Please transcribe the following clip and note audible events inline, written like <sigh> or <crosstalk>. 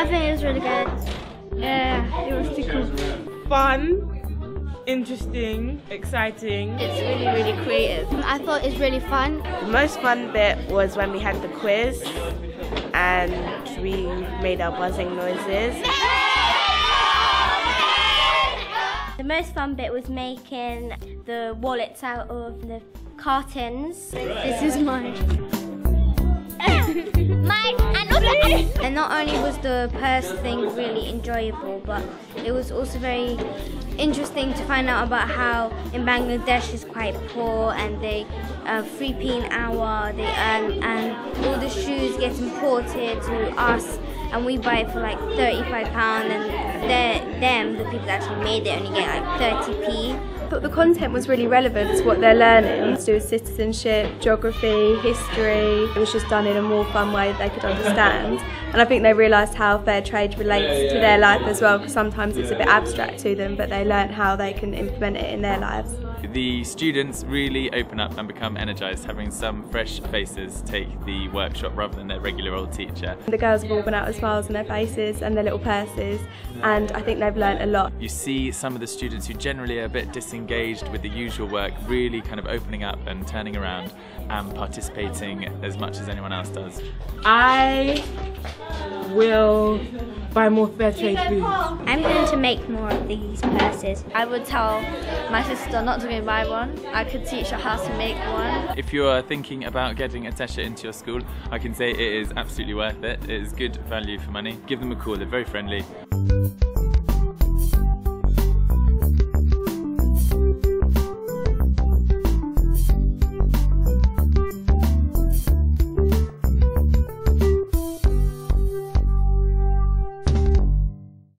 I think it was really good. Yeah, it was too cool. Fun, interesting, exciting. It's really, really creative. I thought it was really fun. The most fun bit was when we had the quiz and we made our buzzing noises. The most fun bit was making the wallets out of the cartons. This is mine. <laughs> and not only was the purse thing really enjoyable, but it was also very interesting to find out about how in Bangladesh is quite poor and they uh, 3p an hour they earn and all the shoes get imported to us and we buy it for like 35 pound and they're, them the people that actually made it only get like 30p but the content was really relevant to what they're learning to do with citizenship, geography, history. It was just done in a more fun way that they could understand. And I think they realised how fair trade relates to their life as well because sometimes it's a bit abstract to them, but they learned how they can implement it in their lives. The students really open up and become energised having some fresh faces take the workshop rather than their regular old teacher. The girls have all been out with smiles on their faces and their little purses and I think they've learnt a lot. You see some of the students who generally are a bit disengaged with the usual work really kind of opening up and turning around and participating as much as anyone else does. I will buy more fair trade food. I'm going to make more of these purses. I would tell my sister not to go buy one. I could teach her how to make one. If you are thinking about getting Otesha into your school, I can say it is absolutely worth it. It is good value for money. Give them a call, they're very friendly.